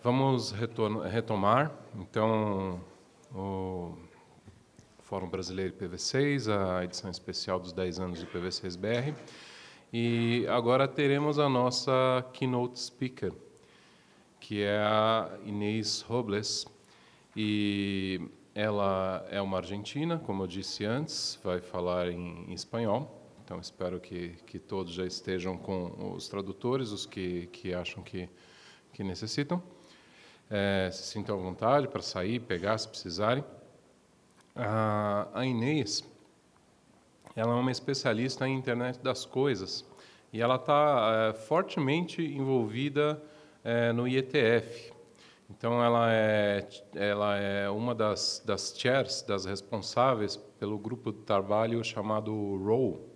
Vamos retomar, então, o Fórum Brasileiro IPv6, a edição especial dos 10 anos do IPv6-BR. E agora teremos a nossa keynote speaker, que é a Inês Robles. E ela é uma argentina, como eu disse antes, vai falar em, em espanhol. Então, espero que, que todos já estejam com os tradutores, os que, que acham que, que necessitam. É, se sintam à vontade para sair, pegar, se precisarem. A, Inês, ela é uma especialista em internet das coisas e ela está é, fortemente envolvida é, no IETF. Então, ela é, ela é uma das, das chairs, das responsáveis pelo grupo de trabalho chamado ROW,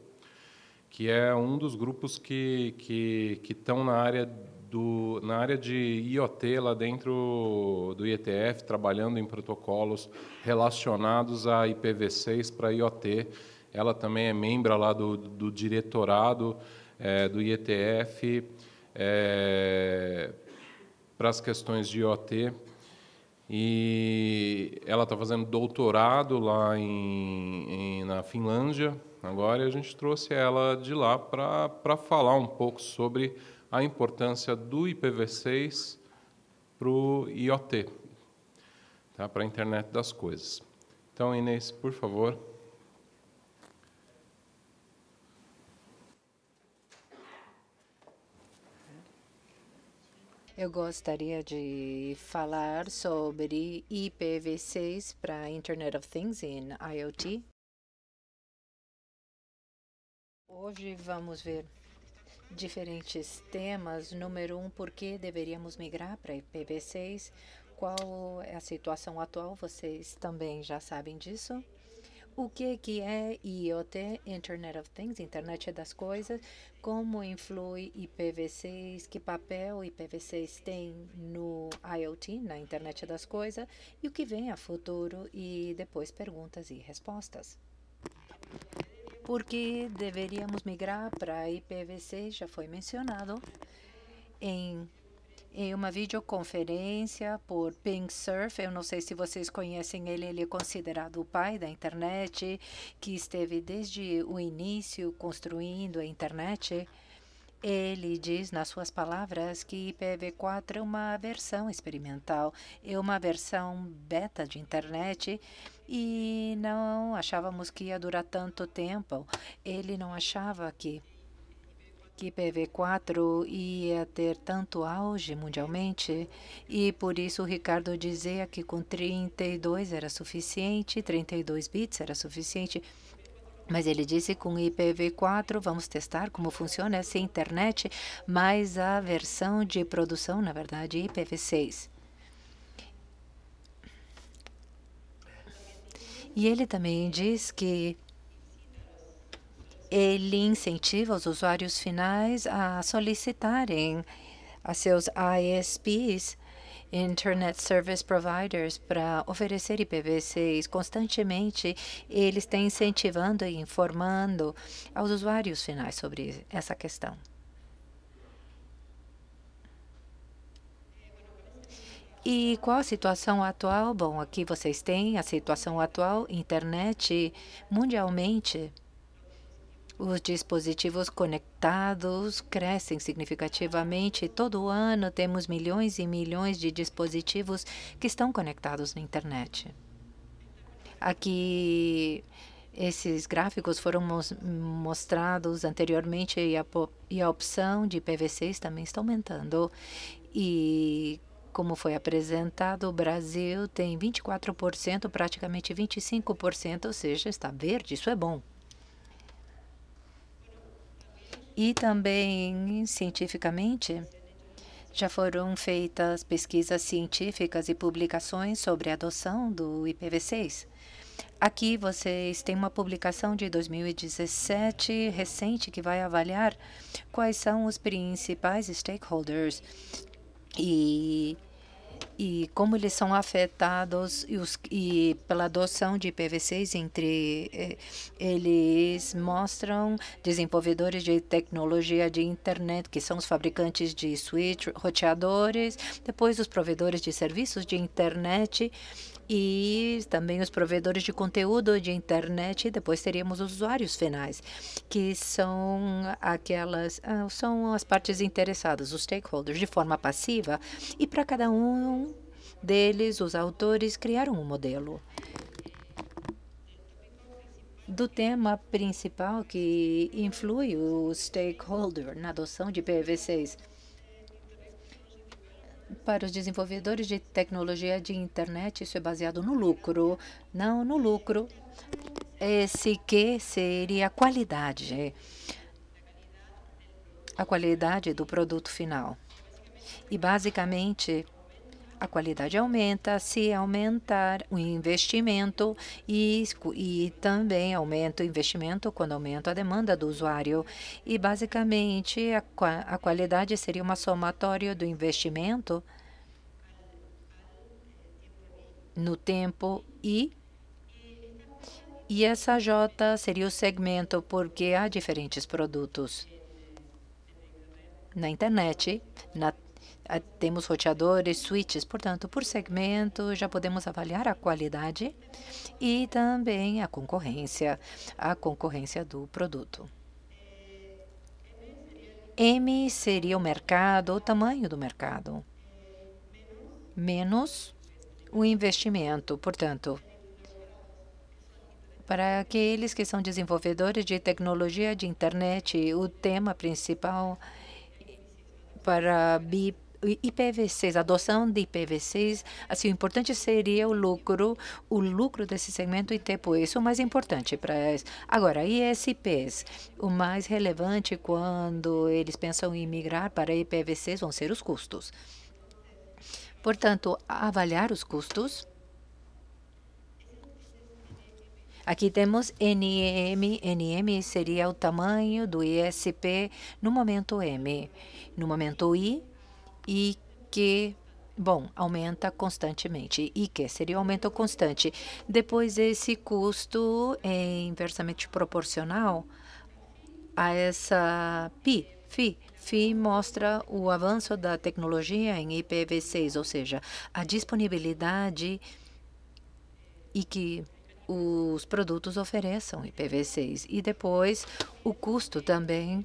que é um dos grupos que, que, que estão na área do, na área de IoT lá dentro do IETF, trabalhando em protocolos relacionados a IPv6 para IoT. Ela também é membro lá do, do diretorado é, do IETF é, para as questões de IoT. E ela está fazendo doutorado lá em, em, na Finlândia agora e a gente trouxe ela de lá para falar um pouco sobre a importância do IPv6 para o IoT, tá? para a internet das coisas. Então, Inês, por favor. Eu gostaria de falar sobre IPv6 para Internet of Things em IoT. Hoje vamos ver diferentes temas. Número um, por que deveríamos migrar para IPv6? Qual é a situação atual? Vocês também já sabem disso. O que, que é IoT, Internet of Things, Internet das Coisas, como influi IPv6, que papel IPv6 tem no IoT, na Internet das Coisas, e o que vem a futuro, e depois perguntas e respostas porque deveríamos migrar para IPv6, já foi mencionado, em, em uma videoconferência por Ping Surf. Eu não sei se vocês conhecem ele, ele é considerado o pai da internet, que esteve desde o início construindo a internet. Ele diz nas suas palavras que IPv4 é uma versão experimental, é uma versão beta de internet e não achávamos que ia durar tanto tempo. Ele não achava que que IPv4 ia ter tanto auge mundialmente e por isso o Ricardo dizia que com 32 era suficiente, 32 bits era suficiente mas ele disse com IPv4 vamos testar como funciona essa internet, mas a versão de produção, na verdade, IPv6. E ele também diz que ele incentiva os usuários finais a solicitarem a seus ISPs Internet Service Providers para oferecer IPv6 constantemente, eles têm incentivando e informando aos usuários finais sobre essa questão. E qual a situação atual? Bom, aqui vocês têm a situação atual, internet mundialmente os dispositivos conectados crescem significativamente. Todo ano temos milhões e milhões de dispositivos que estão conectados na internet. Aqui, esses gráficos foram mostrados anteriormente e a, e a opção de PV6 também está aumentando. E como foi apresentado, o Brasil tem 24%, praticamente 25%, ou seja, está verde, isso é bom. E também, cientificamente, já foram feitas pesquisas científicas e publicações sobre a adoção do IPv6. Aqui vocês têm uma publicação de 2017 recente que vai avaliar quais são os principais stakeholders e e como eles são afetados e, os, e pela adoção de IPv6 entre eh, eles mostram desenvolvedores de tecnologia de internet que são os fabricantes de switch, roteadores, depois os provedores de serviços de internet e também os provedores de conteúdo de internet, e depois teríamos os usuários finais, que são aquelas, ah, são as partes interessadas, os stakeholders, de forma passiva, e para cada um deles, os autores criaram um modelo. Do tema principal que influi o stakeholder na adoção de PV6 para os desenvolvedores de tecnologia de internet, isso é baseado no lucro. Não no lucro. Esse que seria a qualidade. A qualidade do produto final. E, basicamente, a qualidade aumenta se aumentar o investimento e, e também aumenta o investimento quando aumenta a demanda do usuário. E, basicamente, a, a qualidade seria uma somatória do investimento no tempo e e essa J seria o segmento porque há diferentes produtos. Na internet, na temos roteadores, switches, portanto, por segmento já podemos avaliar a qualidade e também a concorrência, a concorrência do produto. M seria o mercado, o tamanho do mercado, menos o investimento. Portanto, para aqueles que são desenvolvedores de tecnologia de internet, o tema principal para BIP IPv6, adoção de IPv6, assim, o importante seria o lucro, o lucro desse segmento e é o mais importante para Agora, ISPs, o mais relevante quando eles pensam em migrar para IPv6 vão ser os custos. Portanto, avaliar os custos. Aqui temos NM. NM seria o tamanho do ISP no momento M. No momento I, e que bom, aumenta constantemente. E que seria um aumento constante. Depois, esse custo é inversamente proporcional a essa pi, fi. Fi mostra o avanço da tecnologia em IPv6, ou seja, a disponibilidade e que os produtos ofereçam IPv6. E depois, o custo também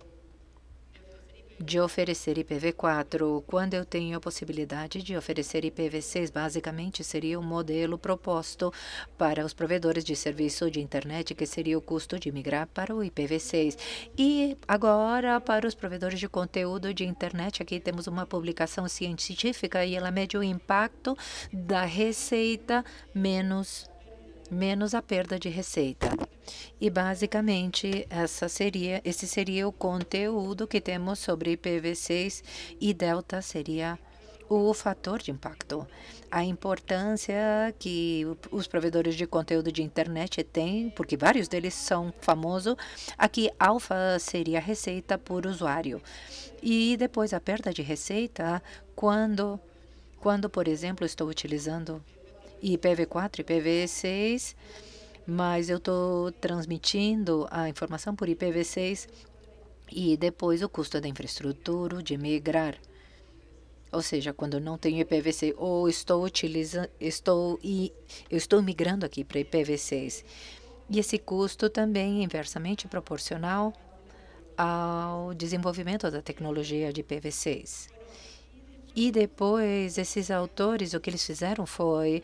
de oferecer IPv4. Quando eu tenho a possibilidade de oferecer IPv6, basicamente seria um modelo proposto para os provedores de serviço de internet, que seria o custo de migrar para o IPv6. E agora, para os provedores de conteúdo de internet, aqui temos uma publicação científica e ela mede o impacto da receita menos menos a perda de receita. E basicamente essa seria, esse seria o conteúdo que temos sobre IPv6 e delta seria o fator de impacto. A importância que os provedores de conteúdo de internet têm, porque vários deles são famosos, aqui alfa seria a receita por usuário. E depois a perda de receita quando, quando por exemplo, estou utilizando IPv4, IPv6, mas eu estou transmitindo a informação por IPv6 e depois o custo da infraestrutura de migrar. Ou seja, quando não tenho IPv6 ou estou utilizando, estou e eu estou migrando aqui para IPv6. E esse custo também é inversamente proporcional ao desenvolvimento da tecnologia de IPv6. E depois, esses autores, o que eles fizeram foi,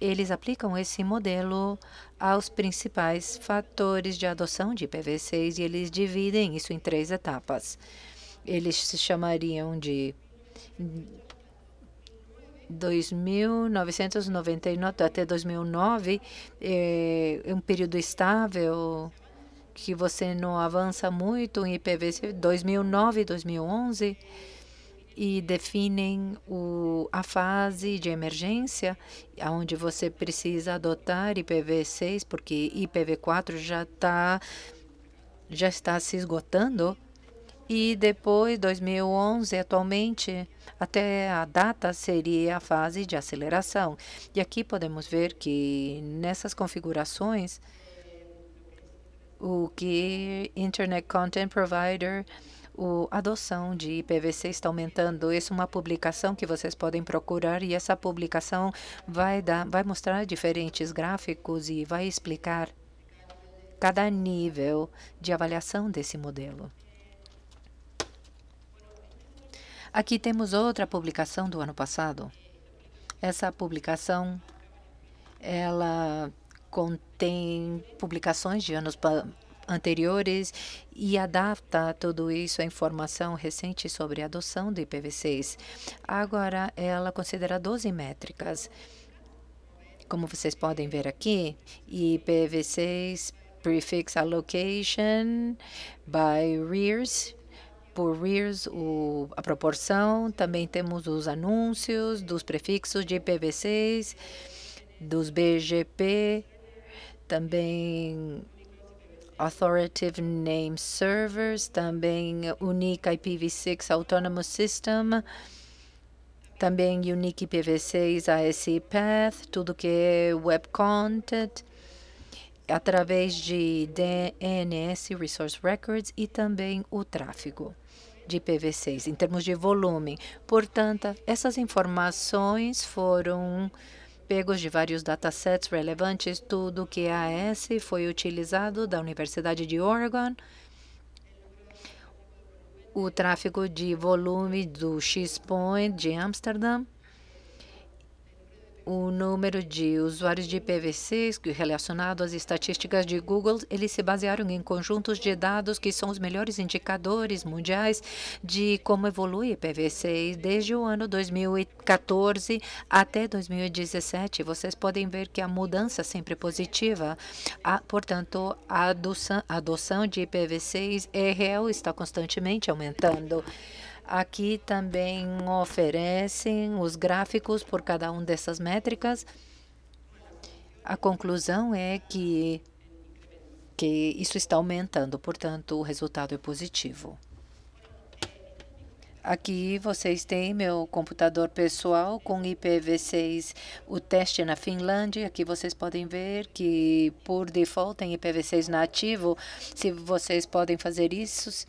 eles aplicam esse modelo aos principais fatores de adoção de IPv6 e eles dividem isso em três etapas. Eles se chamariam de 2.999 até 2009, é, é um período estável que você não avança muito em IPv6, 2009 2011, e definem o, a fase de emergência, onde você precisa adotar IPv6, porque IPv4 já, tá, já está se esgotando. e depois 2011, atualmente, até a data seria a fase de aceleração. E aqui podemos ver que nessas configurações, o que Internet Content Provider a adoção de IPv6 está aumentando. Essa é uma publicação que vocês podem procurar e essa publicação vai, dar, vai mostrar diferentes gráficos e vai explicar cada nível de avaliação desse modelo. Aqui temos outra publicação do ano passado. Essa publicação ela contém publicações de anos anteriores e adapta tudo isso à informação recente sobre a adoção do IPv6. Agora, ela considera 12 métricas. Como vocês podem ver aqui, IPv6 Prefix Allocation by Rears, por rears o, a proporção, também temos os anúncios dos prefixos de IPv6, dos BGP, também Authoritative Name Servers, também Unique IPv6 Autonomous System, também Unique IPv6 ASI Path, tudo que é Web Content, através de DNS Resource Records e também o tráfego de IPv6 em termos de volume. Portanto, essas informações foram pegos de vários datasets relevantes, tudo que é AS foi utilizado da Universidade de Oregon, o tráfego de volume do X-Point de Amsterdã, o número de usuários de IPv6 relacionado às estatísticas de Google, eles se basearam em conjuntos de dados que são os melhores indicadores mundiais de como evolui IPv6 desde o ano 2014 até 2017. Vocês podem ver que a mudança sempre é positiva. A, portanto, a adoção, a adoção de IPv6 é real, está constantemente aumentando. Aqui também oferecem os gráficos por cada uma dessas métricas. A conclusão é que, que isso está aumentando, portanto, o resultado é positivo. Aqui vocês têm meu computador pessoal com IPv6, o teste na Finlândia. Aqui vocês podem ver que, por default, tem IPv6 nativo. Se vocês podem fazer isso,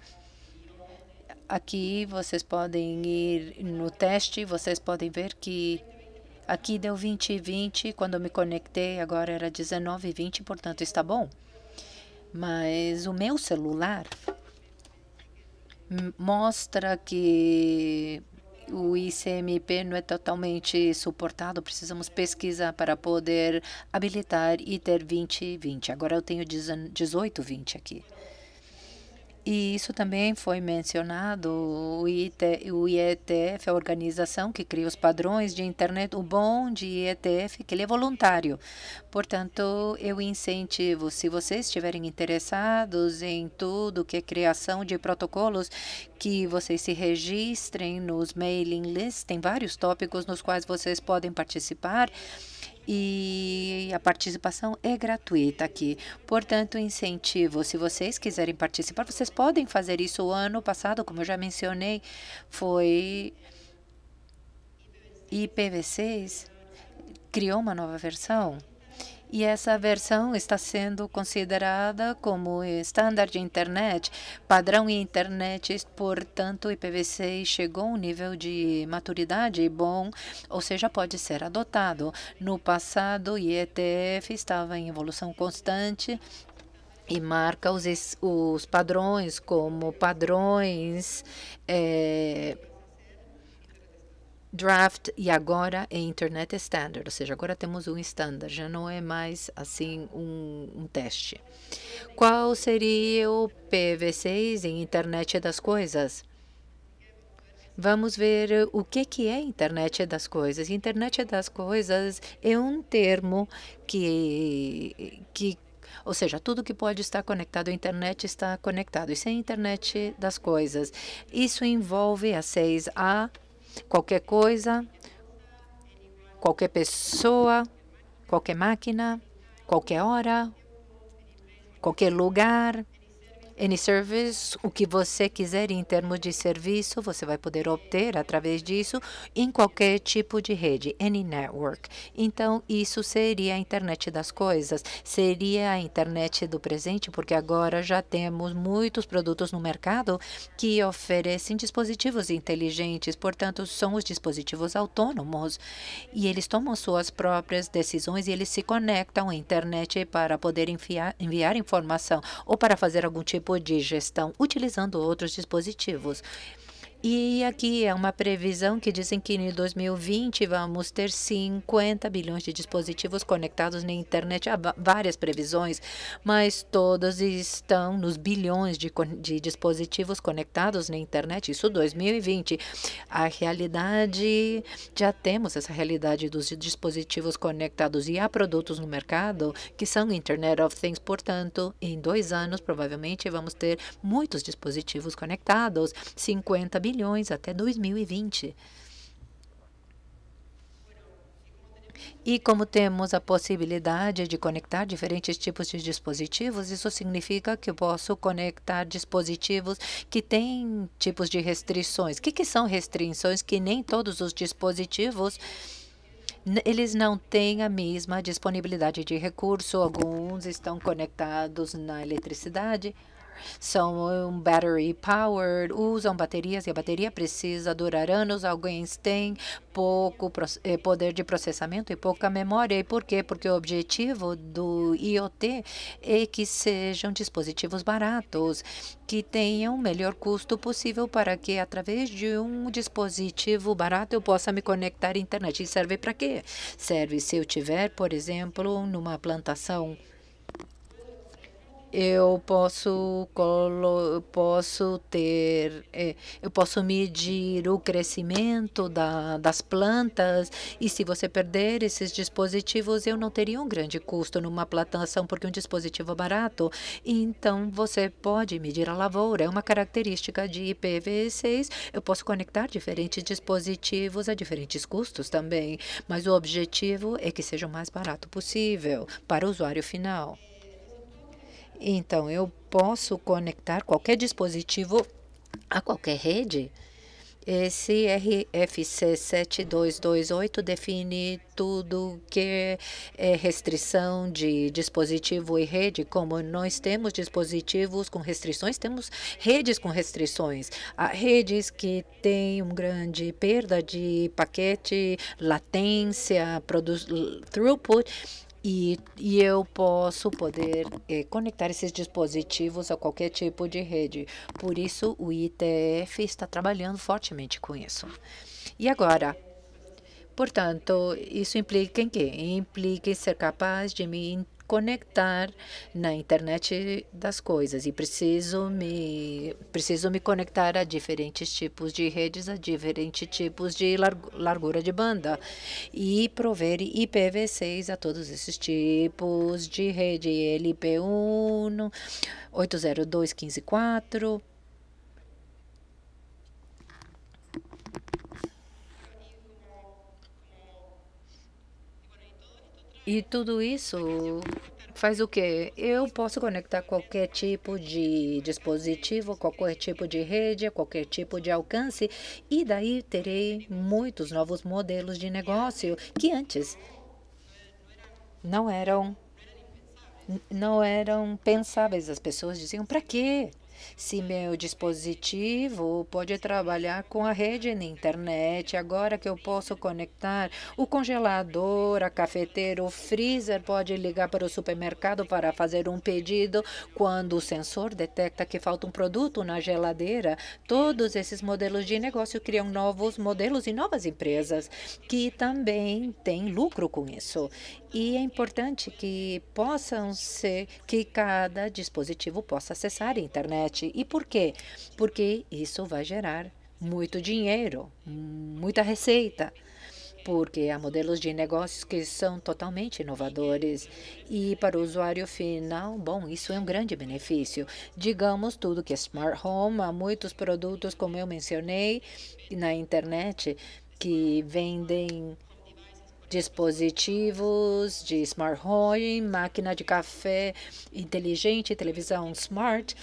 Aqui vocês podem ir no teste, vocês podem ver que aqui deu 20 e 20, quando eu me conectei agora era 19 e 20, portanto está bom. Mas o meu celular mostra que o ICMP não é totalmente suportado, precisamos pesquisar para poder habilitar e ter 20 e 20. Agora eu tenho 18 20 aqui. E isso também foi mencionado, o, IT, o IETF, a organização que cria os padrões de internet, o bom de IETF que ele é voluntário. Portanto, eu incentivo, se vocês estiverem interessados em tudo que é criação de protocolos, que vocês se registrem nos mailing lists, tem vários tópicos nos quais vocês podem participar e a participação é gratuita aqui. Portanto, incentivo, se vocês quiserem participar, vocês podem fazer isso. O ano passado, como eu já mencionei, foi IPv6 criou uma nova versão e essa versão está sendo considerada como estándar de internet, padrão internet, portanto, o IPv6 chegou a um nível de maturidade bom, ou seja, pode ser adotado. No passado, o IETF estava em evolução constante e marca os, os padrões como padrões é, draft e agora é Internet Standard, ou seja, agora temos um standard, já não é mais assim um, um teste. Qual seria o PV6 em Internet das Coisas? Vamos ver o que, que é Internet das Coisas. Internet das Coisas é um termo que, que ou seja, tudo que pode estar conectado à internet está conectado. Isso é a internet das coisas. Isso envolve a 6A, qualquer coisa, qualquer pessoa, qualquer máquina, qualquer hora, qualquer lugar, Any service, o que você quiser em termos de serviço, você vai poder obter através disso em qualquer tipo de rede, any network. Então, isso seria a internet das coisas, seria a internet do presente, porque agora já temos muitos produtos no mercado que oferecem dispositivos inteligentes, portanto, são os dispositivos autônomos e eles tomam suas próprias decisões e eles se conectam à internet para poder enviar, enviar informação ou para fazer algum tipo tipo de gestão utilizando outros dispositivos. E aqui é uma previsão que dizem que em 2020 vamos ter 50 bilhões de dispositivos conectados na internet. Há várias previsões, mas todas estão nos bilhões de, de dispositivos conectados na internet. Isso 2020. A realidade, já temos essa realidade dos dispositivos conectados e há produtos no mercado que são Internet of Things. Portanto, em dois anos, provavelmente, vamos ter muitos dispositivos conectados, 50 bilhões milhões até 2020. E como temos a possibilidade de conectar diferentes tipos de dispositivos, isso significa que eu posso conectar dispositivos que têm tipos de restrições. O que, que são restrições? Que nem todos os dispositivos eles não têm a mesma disponibilidade de recurso. Alguns estão conectados na eletricidade, são battery powered, usam baterias e a bateria precisa durar anos. Alguns têm pouco eh, poder de processamento e pouca memória. E por quê? Porque o objetivo do IoT é que sejam dispositivos baratos, que tenham o melhor custo possível para que, através de um dispositivo barato, eu possa me conectar à internet. E serve para quê? Serve se eu tiver, por exemplo, numa plantação eu posso posso ter é, eu posso medir o crescimento da, das plantas e se você perder esses dispositivos eu não teria um grande custo numa plantação porque um dispositivo é barato. Então você pode medir a lavoura é uma característica de IPv6 eu posso conectar diferentes dispositivos a diferentes custos também mas o objetivo é que seja o mais barato possível para o usuário final então, eu posso conectar qualquer dispositivo a qualquer rede. Esse RFC 7228 define tudo que é restrição de dispositivo e rede. Como nós temos dispositivos com restrições, temos redes com restrições. Há redes que têm uma grande perda de paquete, latência, throughput e, e eu posso poder é, conectar esses dispositivos a qualquer tipo de rede. Por isso, o ITF está trabalhando fortemente com isso. E agora, portanto, isso implica em quê? Implica em ser capaz de me conectar na internet das coisas. E preciso me preciso me conectar a diferentes tipos de redes, a diferentes tipos de largura de banda. E prover IPv6 a todos esses tipos de rede. LP1, 802.15.4 E tudo isso faz o quê? Eu posso conectar qualquer tipo de dispositivo, qualquer tipo de rede, qualquer tipo de alcance, e daí terei muitos novos modelos de negócio que antes não eram não eram pensáveis. As pessoas diziam: para quê? Se meu dispositivo pode trabalhar com a rede na internet, agora que eu posso conectar o congelador, a cafeteira, o freezer pode ligar para o supermercado para fazer um pedido quando o sensor detecta que falta um produto na geladeira. Todos esses modelos de negócio criam novos modelos e novas empresas que também têm lucro com isso. E é importante que possam ser, que cada dispositivo possa acessar a internet. E por quê? Porque isso vai gerar muito dinheiro, muita receita porque há modelos de negócios que são totalmente inovadores. E para o usuário final, bom, isso é um grande benefício. Digamos tudo que é smart home, há muitos produtos, como eu mencionei, na internet que vendem dispositivos de smart home, máquina de café inteligente, televisão smart.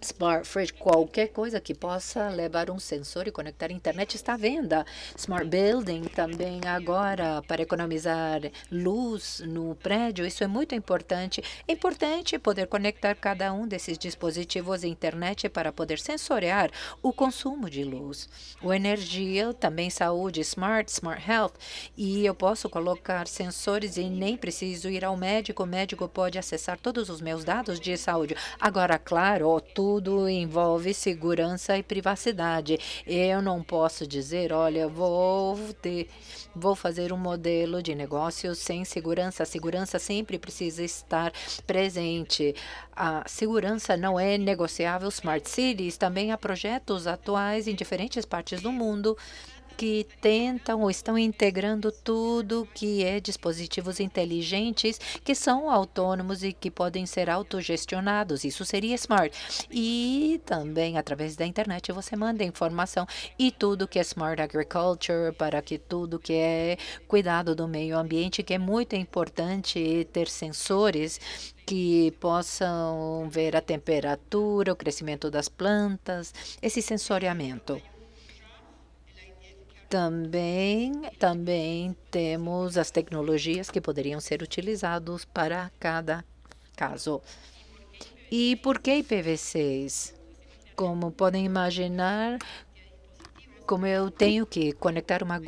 Smart Fridge, qualquer coisa que possa levar um sensor e conectar à internet está à venda. Smart Building também agora para economizar luz no prédio, isso é muito importante. É importante poder conectar cada um desses dispositivos à internet para poder sensoriar o consumo de luz. O energia, também saúde, Smart, Smart Health. E eu posso colocar sensores e nem preciso ir ao médico. O médico pode acessar todos os meus dados de saúde. Agora, claro, tudo tudo envolve segurança e privacidade. Eu não posso dizer, olha, vou ter, vou fazer um modelo de negócio sem segurança. A segurança sempre precisa estar presente. A segurança não é negociável. Smart Cities também há projetos atuais em diferentes partes do mundo que tentam ou estão integrando tudo que é dispositivos inteligentes que são autônomos e que podem ser autogestionados. Isso seria smart. E também através da internet você manda informação e tudo que é smart agriculture para que tudo que é cuidado do meio ambiente, que é muito importante ter sensores que possam ver a temperatura, o crescimento das plantas, esse sensoriamento. Também, também temos as tecnologias que poderiam ser utilizadas para cada caso. E por que IPv6? Como podem imaginar, como eu tenho que conectar uma,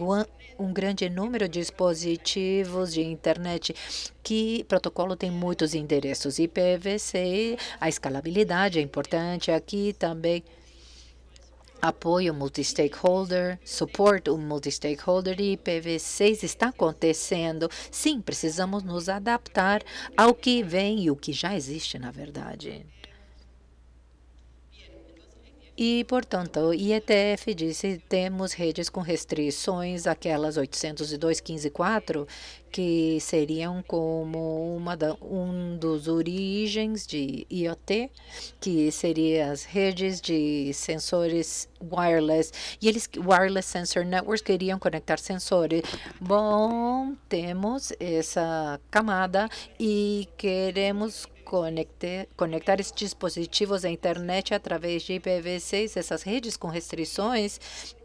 um grande número de dispositivos de internet, que protocolo tem muitos endereços. IPv6, a escalabilidade é importante aqui também apoio multi-stakeholder, suporte multi-stakeholder e IPv6 está acontecendo. Sim, precisamos nos adaptar ao que vem e o que já existe, na verdade. E, portanto, o IETF disse temos redes com restrições, aquelas 802.15.4, que seriam como uma da, um dos origens de IoT, que seriam as redes de sensores wireless. E eles, wireless sensor networks, queriam conectar sensores. Bom, temos essa camada e queremos conectar, conectar esses dispositivos à internet através de IPv6, essas redes com restrições,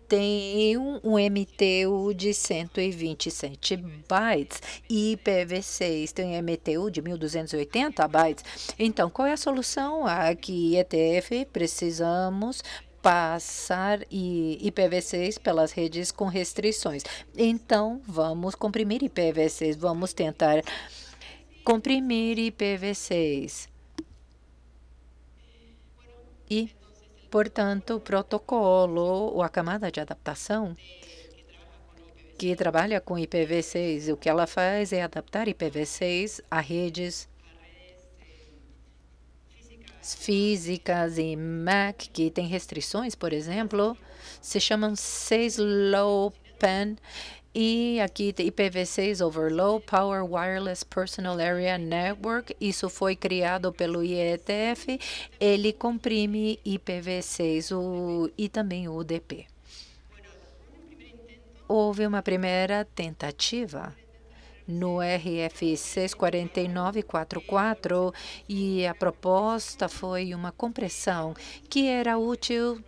tem um, um, MTU de 127 bytes e IPv6 tem um MTU de 1280 bytes. Então, qual é a solução? Aqui, ETF, precisamos passar IPv6 pelas redes com restrições. Então, vamos comprimir IPv6, vamos tentar comprimir IPv6. E, portanto, o protocolo ou a camada de adaptação que trabalha com IPv6, o que ela faz é adaptar IPv6 a redes físicas e MAC que tem restrições, por exemplo, se chamam 6 low pan e aqui tem IPv6 over Low Power Wireless Personal Area Network. Isso foi criado pelo IETF. Ele comprime IPv6 o, e também o UDP. Houve uma primeira tentativa no RF 64944 e a proposta foi uma compressão que era útil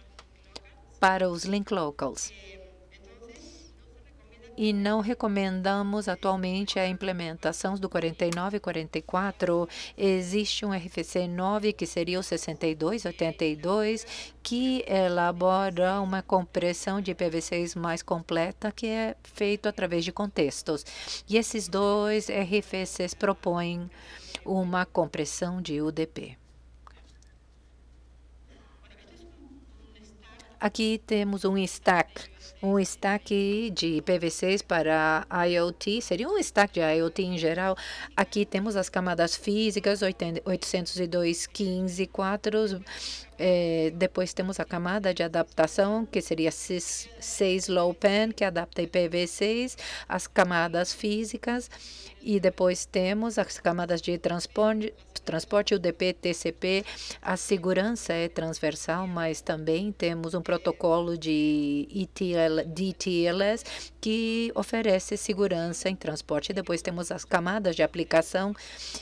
para os link locals e não recomendamos atualmente a implementação do 49 e 44. Existe um RFC 9, que seria o 6282, que elabora uma compressão de IPv6 mais completa, que é feito através de contextos. E esses dois RFCs propõem uma compressão de UDP. Aqui temos um stack um stack de IPv6 para IoT, seria um stack de IoT em geral. Aqui temos as camadas físicas, 802.15.4, é, depois temos a camada de adaptação, que seria 6 low pan, que adapta IPv6, as camadas físicas, e depois temos as camadas de transporte, transporte UDP, TCP. A segurança é transversal, mas também temos um protocolo de ETL, DTLS que oferece segurança em transporte. Depois temos as camadas de aplicação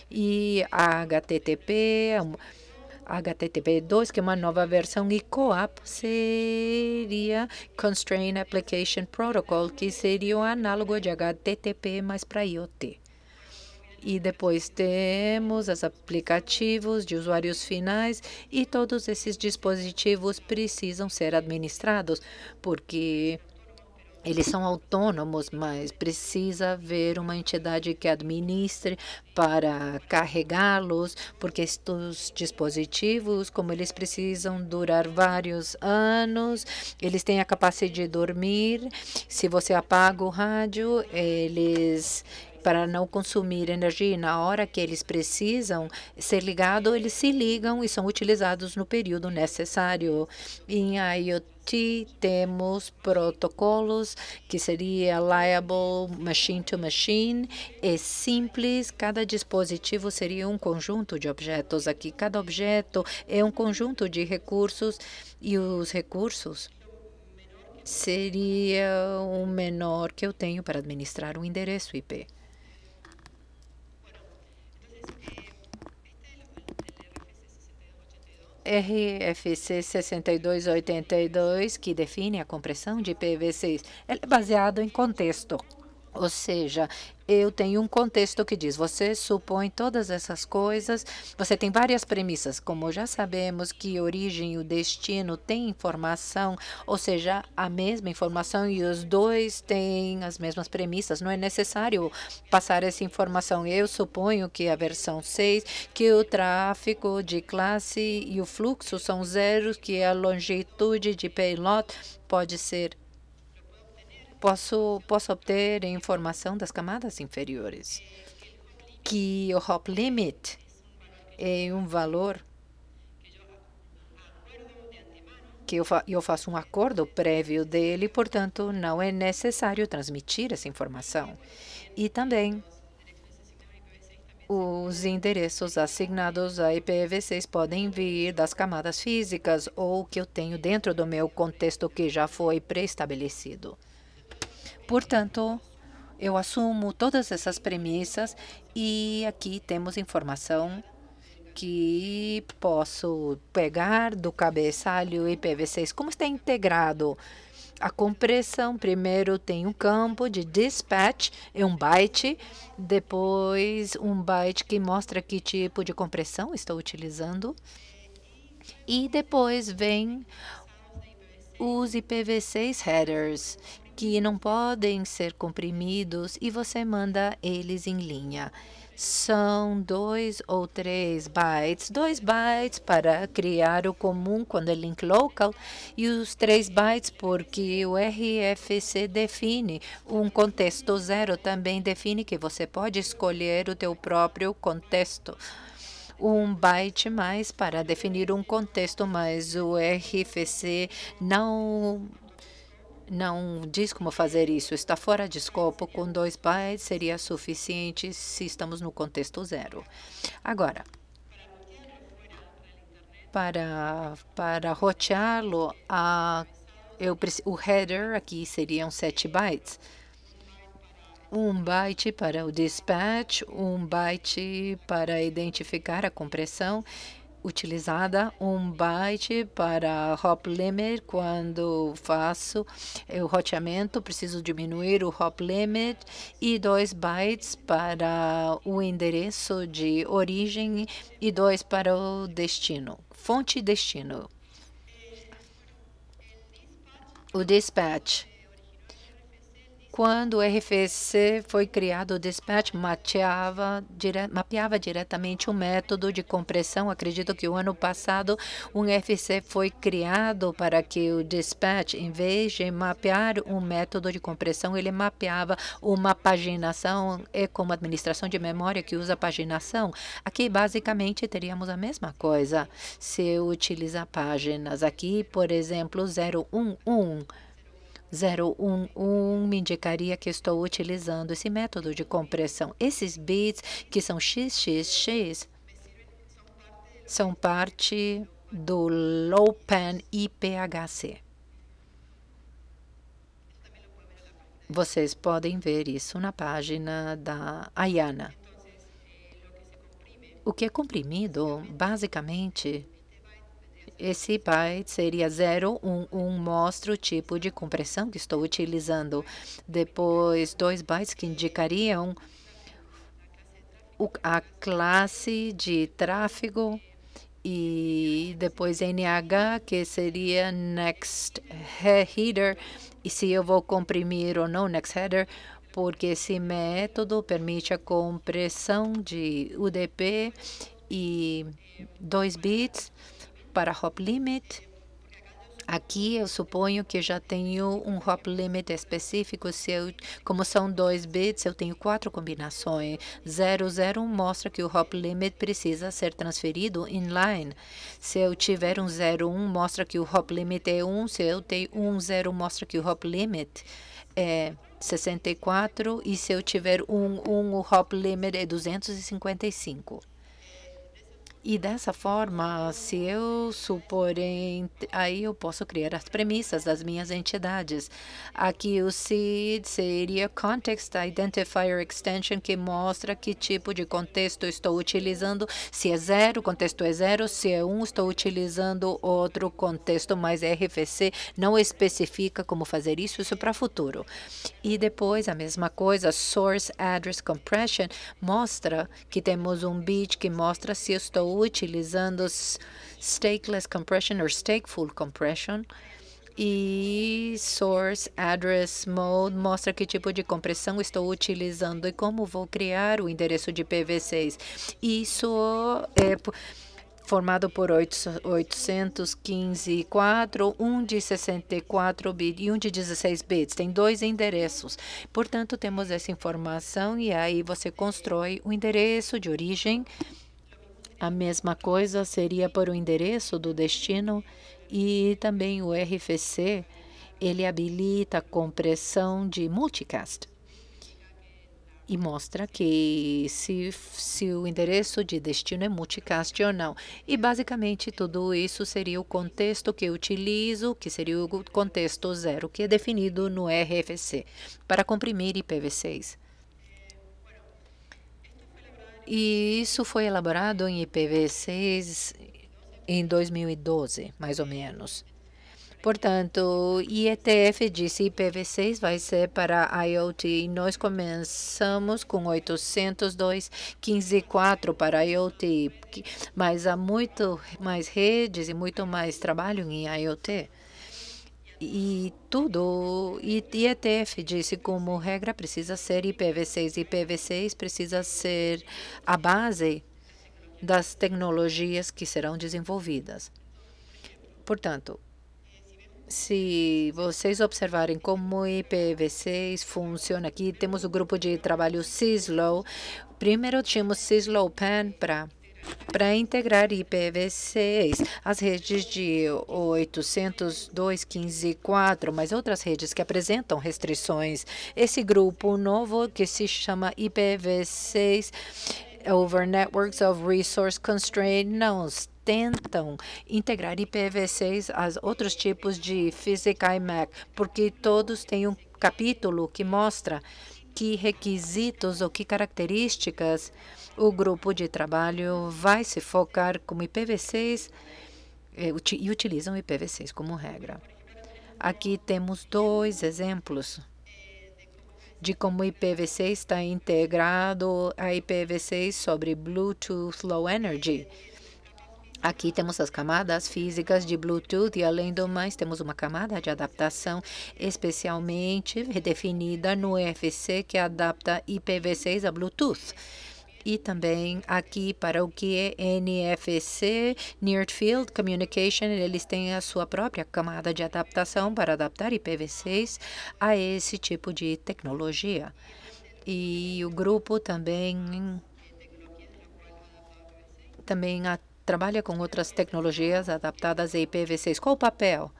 e a HTTP, HTTP2, que é uma nova versão, e COAP seria Constraint Application Protocol, que seria o análogo de HTTP, mas para IoT. E depois temos os aplicativos de usuários finais e todos esses dispositivos precisam ser administrados, porque eles são autônomos, mas precisa haver uma entidade que administre para carregá-los, porque estes dispositivos, como eles precisam durar vários anos, eles têm a capacidade de dormir. Se você apaga o rádio, eles para não consumir energia na hora que eles precisam ser ligados, eles se ligam e são utilizados no período necessário. Em IoT temos protocolos que seria liable machine to machine. É simples, cada dispositivo seria um conjunto de objetos aqui. Cada objeto é um conjunto de recursos e os recursos seria o menor que eu tenho para administrar um endereço IP. RFC 6282, que define a compressão de IPv6, é baseado em contexto. Ou seja, eu tenho um contexto que diz, você supõe todas essas coisas, você tem várias premissas, como já sabemos que origem e o destino têm informação, ou seja, a mesma informação e os dois têm as mesmas premissas, não é necessário passar essa informação. Eu suponho que a versão 6, que o tráfego de classe e o fluxo são zeros, que a longitude de payload pode ser posso, posso obter informação das camadas inferiores. Que o hop limit é um valor que eu, fa eu faço um acordo prévio dele, portanto, não é necessário transmitir essa informação. E também os endereços assignados a IPv6 podem vir das camadas físicas ou que eu tenho dentro do meu contexto que já foi pré-estabelecido. Portanto, eu assumo todas essas premissas e aqui temos informação que posso pegar do cabeçalho IPv6. Como está integrado? A compressão, primeiro tem um campo de dispatch, é um byte, depois um byte que mostra que tipo de compressão estou utilizando, e depois vem os IPv6 headers, que não podem ser comprimidos e você manda eles em linha. São dois ou três bytes, dois bytes para criar o comum quando é link local e os três bytes porque o RFC define um contexto zero, também define que você pode escolher o teu próprio contexto um byte mais para definir um contexto, mas o RFC não não diz como fazer isso. Está fora de escopo. Com dois bytes seria suficiente se estamos no contexto zero. Agora, para, para roteá-lo, o header aqui seriam 7 bytes. Um byte para o dispatch, um byte para identificar a compressão utilizada um byte para hop limit quando faço o roteamento, preciso diminuir o hop limit e dois bytes para o endereço de origem e dois para o destino, fonte e destino. O dispatch quando o RFC foi criado, o Dispatch mapeava, dire, mapeava diretamente o um método de compressão. Acredito que o ano passado um RFC foi criado para que o Dispatch, em vez de mapear um método de compressão, ele mapeava uma paginação. É como administração de memória que usa paginação. Aqui, basicamente, teríamos a mesma coisa. Se eu utilizar páginas aqui, por exemplo, 011, 011 me indicaria que estou utilizando esse método de compressão. Esses bits, que são XXX, são parte do LowPan IPHC. Vocês podem ver isso na página da Ayana. O que é comprimido, basicamente, esse byte seria 0, 1, 1 mostra o tipo de compressão que estou utilizando. Depois, dois bytes que indicariam a classe de tráfego e depois NH, que seria Next Header, e se eu vou comprimir ou não Next Header, porque esse método permite a compressão de UDP e 2 bits para hop limit. Aqui eu suponho que já tenho um hop limit específico. Se eu, como são dois bits, eu tenho quatro combinações. 00 mostra que o hop limit precisa ser transferido inline. Se eu tiver um 01, mostra que o hop limit é 1. Se eu tenho um 0, mostra que o hop limit é 64. E se eu tiver um 1, o hop limit é 255. E dessa forma, se eu supor, aí eu posso criar as premissas das minhas entidades. Aqui o seed seria Context Identifier Extension, que mostra que tipo de contexto estou utilizando. Se é zero, o contexto é zero. Se é um, estou utilizando outro contexto, mas RFC não especifica como fazer isso, isso para futuro. E depois a mesma coisa, Source Address Compression, mostra que temos um bit que mostra se estou utilizando stakeless compression ou stateful compression. E source address mode mostra que tipo de compressão estou utilizando e como vou criar o endereço de IPv6. Isso é formado por 815.4, um de 64 bits e um de 16 bits. Tem dois endereços. Portanto, temos essa informação e aí você constrói o endereço de origem a mesma coisa seria para o endereço do destino e também o RFC, ele habilita a compressão de multicast e mostra que se, se o endereço de destino é multicast ou não. E basicamente tudo isso seria o contexto que eu utilizo, que seria o contexto zero, que é definido no RFC, para comprimir IPv6. E isso foi elaborado em IPv6 em 2012, mais ou menos. Portanto, IETF disse IPv6 vai ser para IoT nós começamos com 802.15.4 para IoT, mas há muito mais redes e muito mais trabalho em IoT. E tudo, e IETF disse como regra precisa ser IPv6. IPv6 precisa ser a base das tecnologias que serão desenvolvidas. Portanto, se vocês observarem como IPv6 funciona aqui, temos o grupo de trabalho CISLO. Primeiro tínhamos CISLO PAN para para integrar IPv6, as redes de 802.15.4, mas outras redes que apresentam restrições. Esse grupo novo que se chama IPv6 over Networks of Resource Constraint não tentam integrar IPv6 a outros tipos de Physical IMAC, porque todos têm um capítulo que mostra que requisitos ou que características o grupo de trabalho vai se focar como IPv6 eh, e utilizam IPv6 como regra. Aqui temos dois exemplos de como IPv6 está integrado a IPv6 sobre Bluetooth Low Energy. Aqui temos as camadas físicas de Bluetooth e, além do mais, temos uma camada de adaptação especialmente redefinida no EFC que adapta IPv6 a Bluetooth. E também aqui para o que é NFC, Near Field Communication, eles têm a sua própria camada de adaptação para adaptar IPv6 a esse tipo de tecnologia. E o grupo também também trabalha com outras tecnologias adaptadas a IPv6. Qual o papel?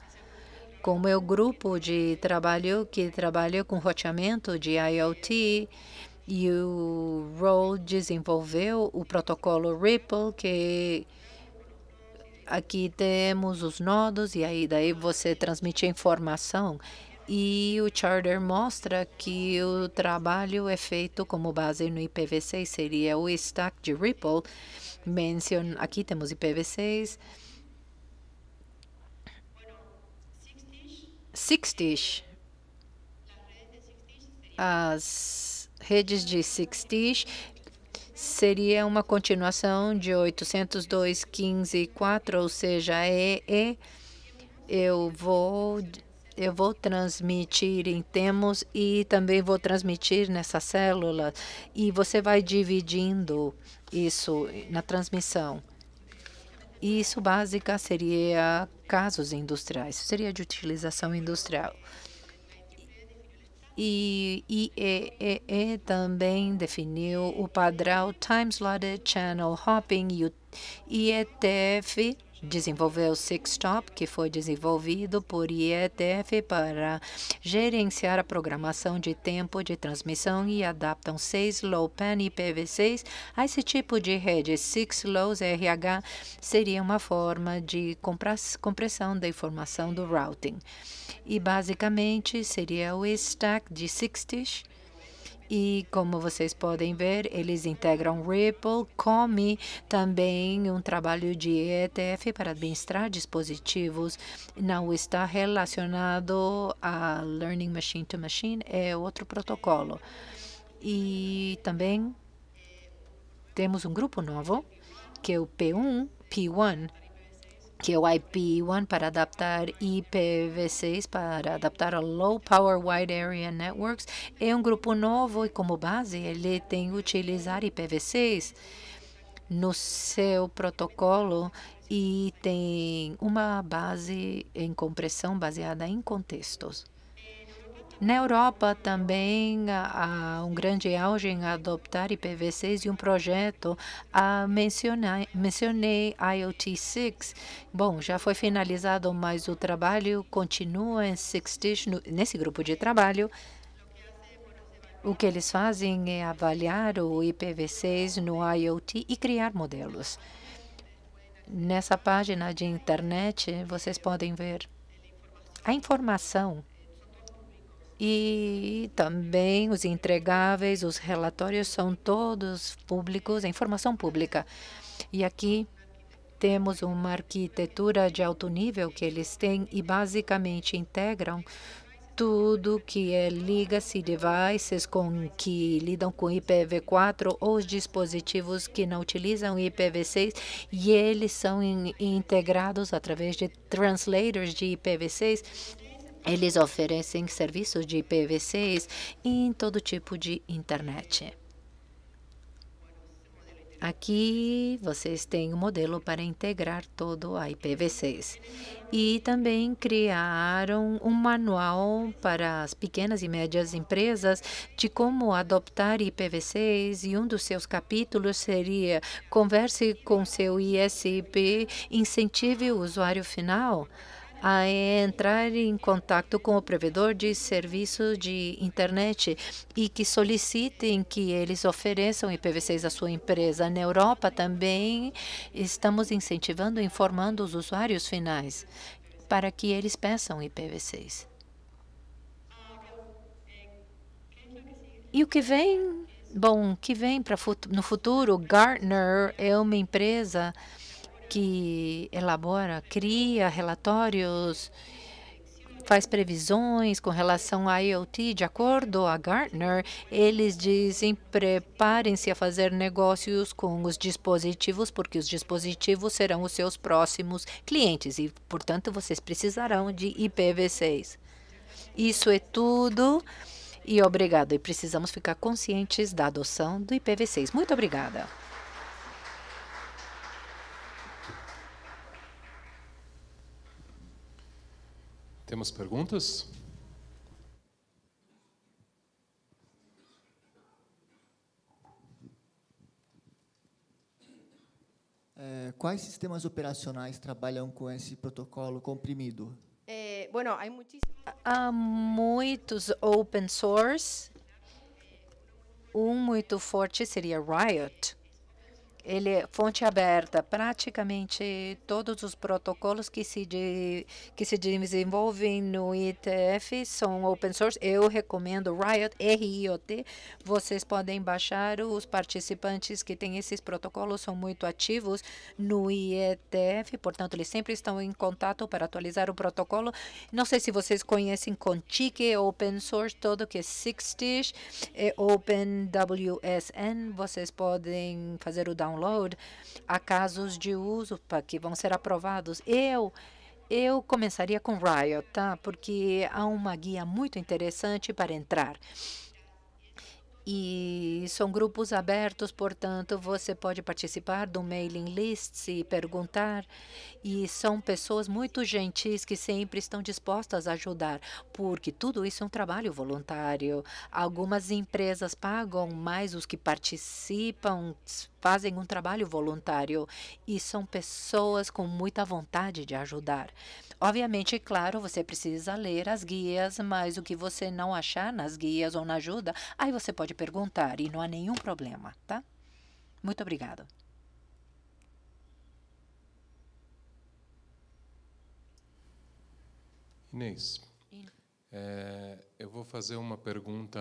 Com o meu grupo de trabalho que trabalha com roteamento de IoT e o Roll desenvolveu o protocolo Ripple que aqui temos os nodos e aí daí você transmite a informação e o Charter mostra que o trabalho é feito como base no IPv6, seria o stack de Ripple. Mencion, aqui temos IPv6 Sixtish, as redes de Sixtish seria uma continuação de 802.15.4, ou seja, é, é, eu vou eu vou transmitir em termos e também vou transmitir nessa célula e você vai dividindo isso na transmissão. Isso básica seria casos industriais, seria de utilização industrial. E IEEE também definiu o padrão Time Slotted Channel Hopping e o IETF desenvolveu o Six-Stop, que foi desenvolvido por IETF para gerenciar a programação de tempo de transmissão e adaptam 6 Low-Pan IPv6 a esse tipo de rede. Six Lows RH seria uma forma de compressão da informação do routing. E basicamente seria o stack de 60 e como vocês podem ver, eles integram Ripple, come também um trabalho de ETF para administrar dispositivos. Não está relacionado a Learning Machine to Machine, é outro protocolo. E também temos um grupo novo, que é o P1, P1, que é o IP1 para adaptar IPv6 para adaptar a Low Power Wide Area Networks. É um grupo novo e como base ele tem utilizar IPv6 no seu protocolo e tem uma base em compressão baseada em contextos. Na Europa também há um grande auge em adoptar IPv6 e um projeto, a mencionei, mencionei IoT 6. Bom, já foi finalizado, mas o trabalho continua em Sixtish, nesse grupo de trabalho. O que eles fazem é avaliar o IPv6 no IoT e criar modelos. Nessa página de internet, vocês podem ver a informação e também os entregáveis, os relatórios são todos públicos, a informação pública. E aqui temos uma arquitetura de alto nível que eles têm e basicamente integram tudo que é legacy devices com, que lidam com IPv4 ou os dispositivos que não utilizam IPv6 e eles são in, integrados através de translators de IPv6 eles oferecem serviços de IPv6 em todo tipo de internet. Aqui vocês têm um modelo para integrar todo a IPv6. E também criaram um manual para as pequenas e médias empresas de como adoptar IPv6 e um dos seus capítulos seria converse com seu ISP, incentive o usuário final a entrar em contato com o provedor de serviços de internet e que solicitem que eles ofereçam IPv6 à sua empresa. Na Europa também estamos incentivando e informando os usuários finais para que eles peçam IPv6. E o que vem? Bom, o que vem para no futuro? Gartner é uma empresa que elabora, cria relatórios, faz previsões com relação a IoT. De acordo a Gartner, eles dizem preparem-se a fazer negócios com os dispositivos, porque os dispositivos serão os seus próximos clientes e, portanto, vocês precisarão de IPv6. Isso é tudo e obrigado. E precisamos ficar conscientes da adoção do IPv6. Muito obrigada. Temos perguntas? É, quais sistemas operacionais trabalham com esse protocolo comprimido? É, bueno, há muitos open source. Um muito forte seria Riot. Ele é fonte aberta. Praticamente todos os protocolos que se, de, que se desenvolvem no IETF são open source. Eu recomendo Riot, R-I-O-T. Vocês podem baixar. Os participantes que têm esses protocolos são muito ativos no IETF, portanto, eles sempre estão em contato para atualizar o protocolo. Não sei se vocês conhecem Contique, open source, todo que é Sixtish, é OpenWSN. Vocês podem fazer o download download, há casos de uso que vão ser aprovados. Eu eu começaria com Riot, tá? Porque há uma guia muito interessante para entrar. E são grupos abertos, portanto, você pode participar do mailing list e perguntar. E são pessoas muito gentis que sempre estão dispostas a ajudar, porque tudo isso é um trabalho voluntário. Algumas empresas pagam mais os que participam, fazem um trabalho voluntário e são pessoas com muita vontade de ajudar. Obviamente, claro, você precisa ler as guias, mas o que você não achar nas guias ou na ajuda, aí você pode perguntar e não há nenhum problema, tá? Muito obrigada. Inês, é, eu vou fazer uma pergunta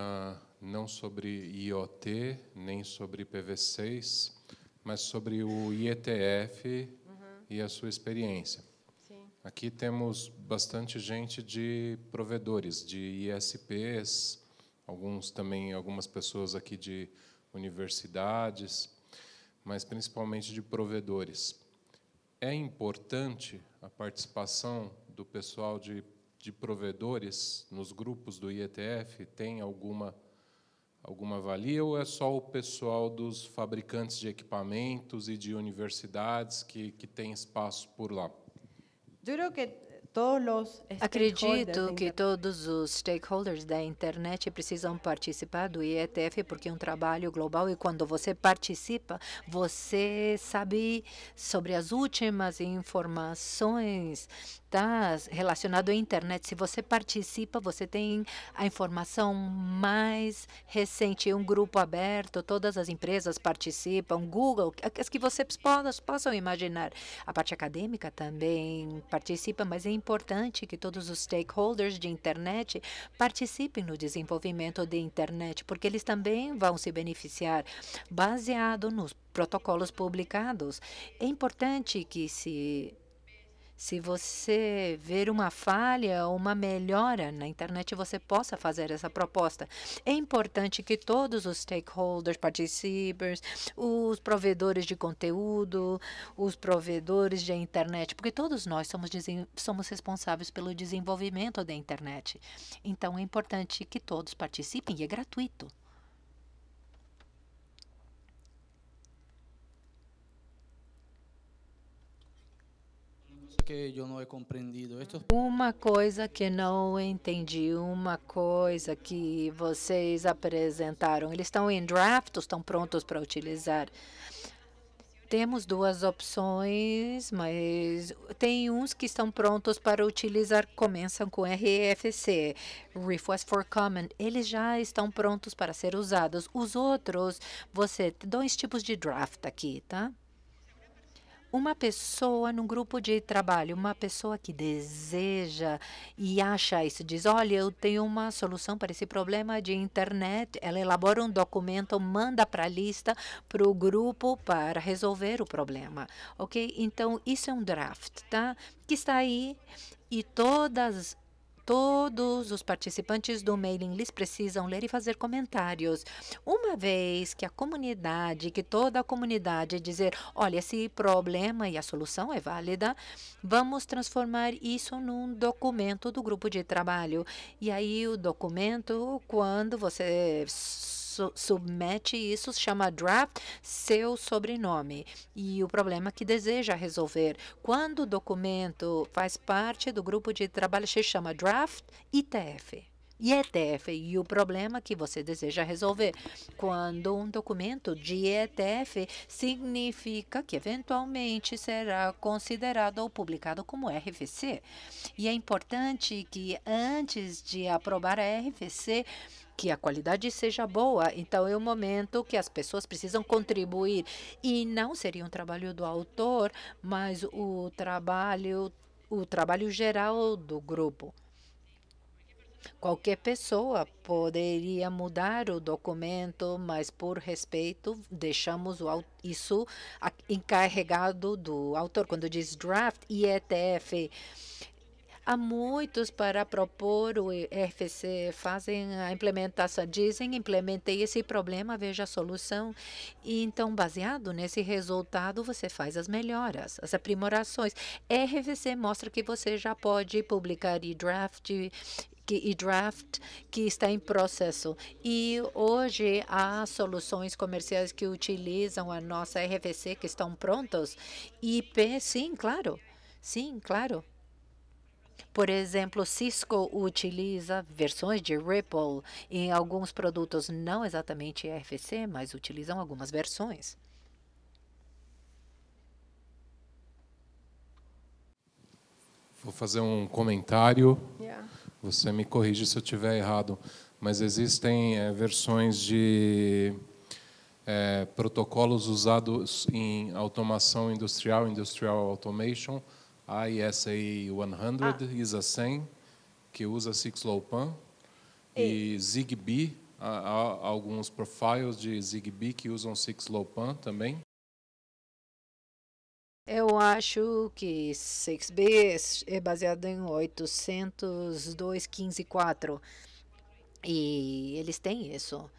não sobre IoT, nem sobre PV6, mas sobre o IETF uhum. e a sua experiência. Aqui temos bastante gente de provedores, de ISPs, alguns também, algumas pessoas aqui de universidades, mas principalmente de provedores. É importante a participação do pessoal de, de provedores nos grupos do IETF? Tem alguma alguma valia ou é só o pessoal dos fabricantes de equipamentos e de universidades que, que tem espaço por lá? Acredito que todos os stakeholders da internet precisam participar do IETF porque é um trabalho global e quando você participa, você sabe sobre as últimas informações está relacionado à internet. Se você participa, você tem a informação mais recente, um grupo aberto, todas as empresas participam, Google, as que você possam imaginar. A parte acadêmica também participa, mas é importante que todos os stakeholders de internet participem no desenvolvimento da internet, porque eles também vão se beneficiar baseado nos protocolos publicados. É importante que se se você ver uma falha ou uma melhora na internet, você possa fazer essa proposta. É importante que todos os stakeholders, participers, os provedores de conteúdo, os provedores de internet, porque todos nós somos, somos responsáveis pelo desenvolvimento da internet. Então, é importante que todos participem e é gratuito. Que eu não he compreendido. Uma coisa que não entendi, uma coisa que vocês apresentaram. Eles estão em draft, estão prontos para utilizar. Temos duas opções, mas tem uns que estão prontos para utilizar, começam com RFC, Request for Comment. Eles já estão prontos para ser usados. Os outros, você, dois tipos de draft aqui, tá? Uma pessoa num grupo de trabalho, uma pessoa que deseja e acha isso, diz: Olha, eu tenho uma solução para esse problema de internet. Ela elabora um documento, manda para a lista, para o grupo para resolver o problema. Ok? Então, isso é um draft, tá? Que está aí e todas Todos os participantes do mailing list precisam ler e fazer comentários. Uma vez que a comunidade, que toda a comunidade dizer, olha, esse problema e a solução é válida, vamos transformar isso num documento do grupo de trabalho. E aí o documento, quando você su submete isso, chama draft, seu sobrenome e o problema que deseja resolver. Quando o documento faz parte do grupo de trabalho, se chama draft ITF. ETF e o problema que você deseja resolver. Quando um documento de ETF significa que eventualmente será considerado ou publicado como RFC. E é importante que antes de aprovar a RFC, que a qualidade seja boa. Então, é o momento que as pessoas precisam contribuir. E não seria um trabalho do autor, mas o trabalho, o trabalho geral do grupo. Qualquer pessoa poderia mudar o documento, mas por respeito deixamos isso encarregado do autor. Quando diz draft e ETF, há muitos para propor o RFC, fazem a implementação, dizem implementei esse problema, veja a solução. E então, baseado nesse resultado, você faz as melhoras, as aprimorações. RFC mostra que você já pode publicar e draft que, e draft que está em processo. E hoje há soluções comerciais que utilizam a nossa RFC que estão prontos. IP, sim, claro. Sim, claro. Por exemplo, Cisco utiliza versões de Ripple em alguns produtos, não exatamente RFC, mas utilizam algumas versões. Vou fazer um comentário. Yeah. Você me corrige se eu estiver errado, mas existem é, versões de é, protocolos usados em automação industrial, industrial automation, ISA 100 ah. ISA 100, que usa 6LoWPAN, e, e Zigbee, há, há, alguns profiles de Zigbee que usam 6LoWPAN também. Eu acho que 6B é baseado em 802.15.4 e eles têm isso,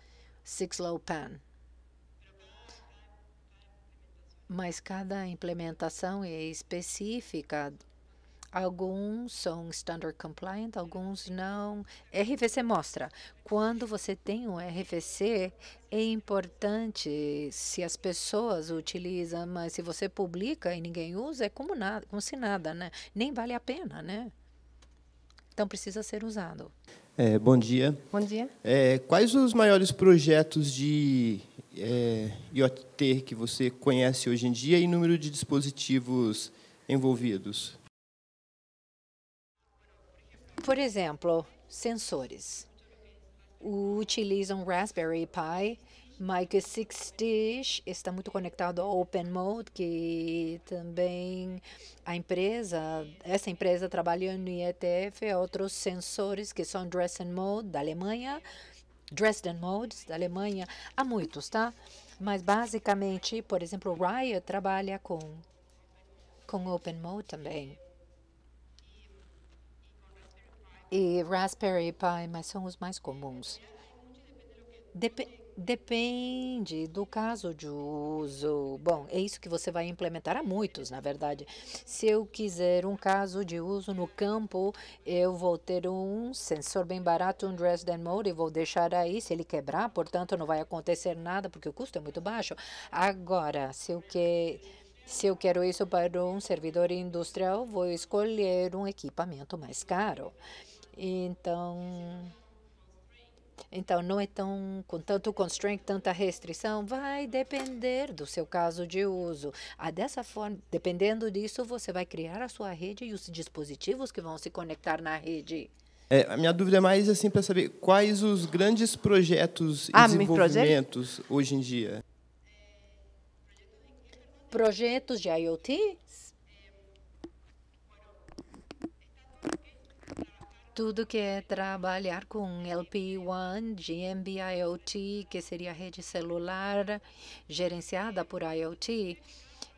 6LoWPAN. Mas cada implementação é específica Alguns são standard compliant, alguns não. RVC mostra. Quando você tem um RVC, é importante se as pessoas utilizam, mas se você publica e ninguém usa, é como, nada, como se nada, né? Nem vale a pena, né? Então precisa ser usado. É, bom dia. Bom dia. É, quais os maiores projetos de é, IoT que você conhece hoje em dia e número de dispositivos envolvidos? Por exemplo, sensores. Utilizam Raspberry Pi, Mica 60 está muito conectado ao Open Mode, que também a empresa, essa empresa trabalha no IETF, outros sensores que são Dresden Mode da Alemanha, Dresden Modes da Alemanha, há muitos, tá? Mas basicamente, por exemplo, o Riot trabalha com com Open Mode também e Raspberry Pi, mas são os mais comuns. Dep depende do caso de uso. Bom, é isso que você vai implementar. Há muitos, na verdade. Se eu quiser um caso de uso no campo, eu vou ter um sensor bem barato, um Dresden Mode, e vou deixar aí. Se ele quebrar, portanto, não vai acontecer nada, porque o custo é muito baixo. Agora, se eu se eu quero isso para um servidor industrial, vou escolher um equipamento mais caro. Então, então não é tão com tanto constraint, tanta restrição, vai depender do seu caso de uso. Ah, dessa forma, dependendo disso, você vai criar a sua rede e os dispositivos que vão se conectar na rede. É, a minha dúvida é mais assim para saber quais os grandes projetos e ah, desenvolvimentos hoje em dia. Projetos de IoT? Tudo que é trabalhar com LP1, GMB IoT, que seria a rede celular gerenciada por IoT,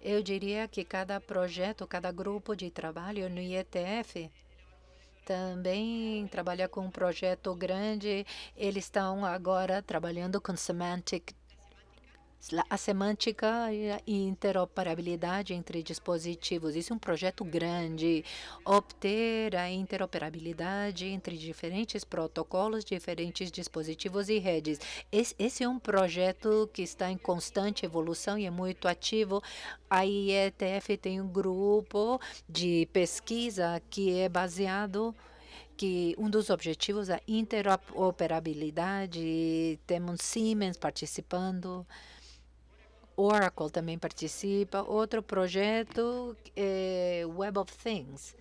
eu diria que cada projeto, cada grupo de trabalho no IETF também trabalha com um projeto grande. Eles estão agora trabalhando com Semantic a semântica e interoperabilidade entre dispositivos. Isso é um projeto grande. Obter a interoperabilidade entre diferentes protocolos, diferentes dispositivos e redes. Esse, é um projeto que está em constante evolução e é muito ativo. A IETF tem um grupo de pesquisa que é baseado que um dos objetivos é interoperabilidade, temos Siemens participando, Oracle também participa. Outro projeto é Web of Things.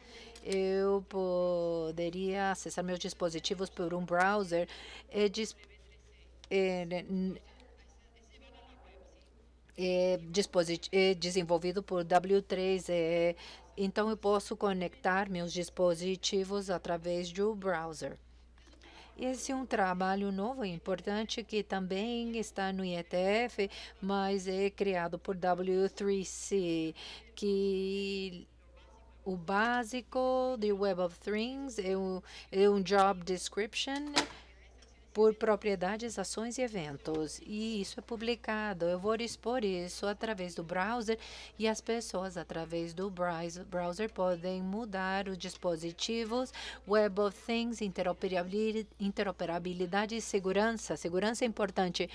Eu poderia acessar meus dispositivos por um browser é, é, é, é desenvolvido por W3. É, então, eu posso conectar meus dispositivos através do browser. Esse é um trabalho novo e importante que também está no IETF, mas é criado por W3C, que o básico de Web of Things é um, é um job description por propriedades, ações e eventos. E isso é publicado. Eu vou expor isso através do browser e as pessoas, através do browser, podem mudar os dispositivos, Web of Things, interoperabilidade, interoperabilidade e segurança. Segurança é importante.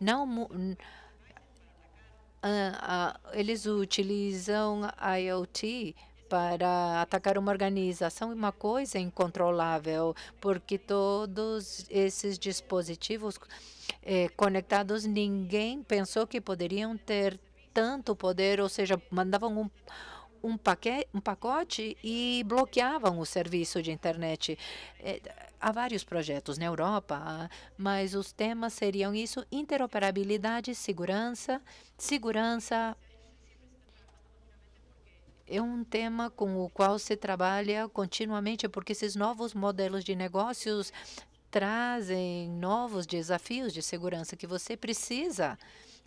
Não. Uh, uh, eles utilizam IoT para atacar uma organização é uma coisa incontrolável, porque todos esses dispositivos eh, conectados, ninguém pensou que poderiam ter tanto poder, ou seja, mandavam um, um, paquete, um pacote e bloqueavam o serviço de internet. Eh, há vários projetos na Europa, mas os temas seriam isso: interoperabilidade, segurança, segurança é um tema com o qual se trabalha continuamente, porque esses novos modelos de negócios trazem novos desafios de segurança que você precisa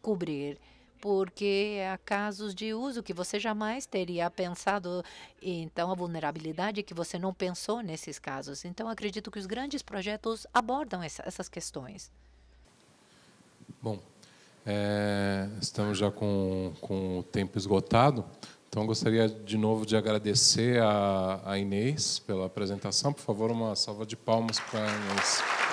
cobrir, porque há casos de uso que você jamais teria pensado, então a vulnerabilidade que você não pensou nesses casos. Então acredito que os grandes projetos abordam essa, essas questões. Bom, é, estamos já com, com o tempo esgotado. Então, gostaria de novo de agradecer a, a Inês pela apresentação. Por favor, uma salva de palmas para a Inês.